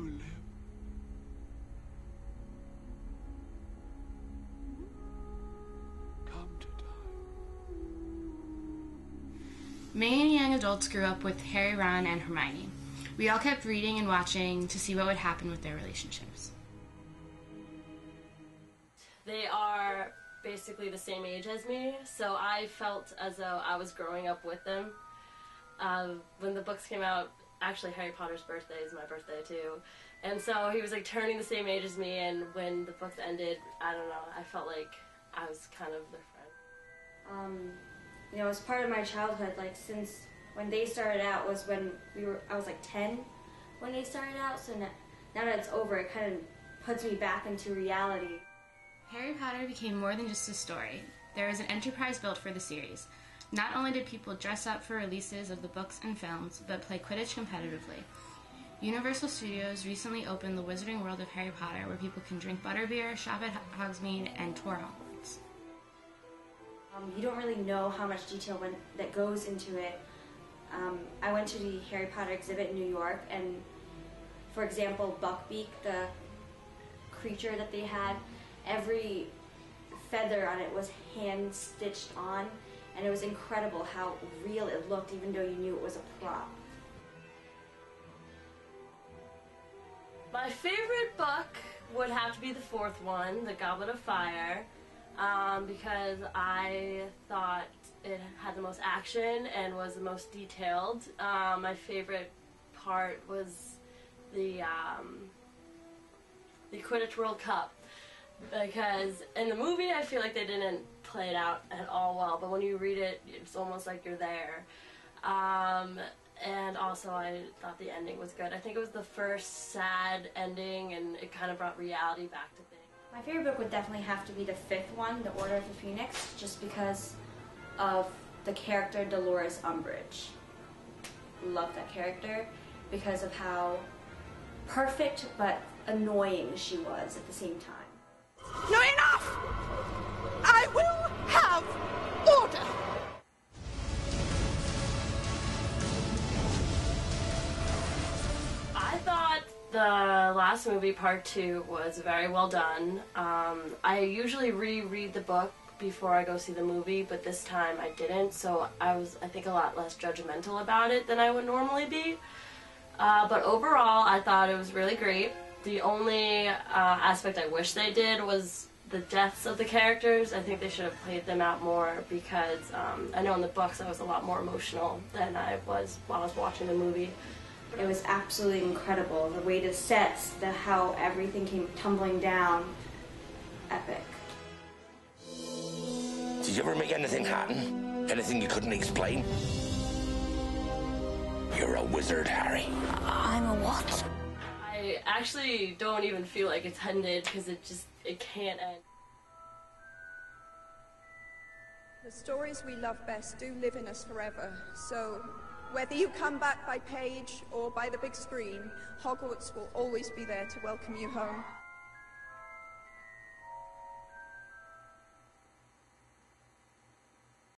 who live. Come to die. May and young adults grew up with Harry, Ron, and Hermione. We all kept reading and watching to see what would happen with their relationships. They are basically the same age as me, so I felt as though I was growing up with them. Uh, when the books came out, actually Harry Potter's birthday is my birthday too, and so he was like turning the same age as me. And when the books ended, I don't know, I felt like I was kind of their friend. Um, you know, as part of my childhood, like since when they started out was when we were, I was like 10 when they started out. So now, now that it's over, it kind of puts me back into reality. Harry Potter became more than just a story. There was an enterprise built for the series. Not only did people dress up for releases of the books and films, but play Quidditch competitively. Universal Studios recently opened the Wizarding World of Harry Potter, where people can drink butterbeer, shop at Hogsmeade, and tour Hogwarts. Um, you don't really know how much detail that goes into it. Um, I went to the Harry Potter exhibit in New York, and for example, Buckbeak, the creature that they had, every feather on it was hand stitched on, and it was incredible how real it looked, even though you knew it was a prop. My favorite book would have to be the fourth one, The Goblet of Fire, um, because I thought it had the most action and was the most detailed. Um, my favorite part was the um, the Quidditch World Cup because in the movie I feel like they didn't play it out at all well, but when you read it, it's almost like you're there. Um, and also, I thought the ending was good. I think it was the first sad ending, and it kind of brought reality back to things. My favorite book would definitely have to be the fifth one, The Order of the Phoenix, just because of the character Dolores Umbridge. Love that character because of how perfect but annoying she was at the same time. The last movie, part two, was very well done. Um, I usually reread the book before I go see the movie, but this time I didn't, so I was, I think, a lot less judgmental about it than I would normally be. Uh, but overall, I thought it was really great. The only uh, aspect I wish they did was the deaths of the characters. I think they should have played them out more because um, I know in the books I was a lot more emotional than I was while I was watching the movie. It was absolutely incredible. The way the sets, the how everything came tumbling down, epic. Did you ever make anything happen? Anything you couldn't explain? You're a wizard, Harry. I'm a what? I actually don't even feel like it's ended because it just it can't end. The stories we love best do live in us forever, so whether you come back by page or by the big screen, Hogwarts will always be there to welcome you home.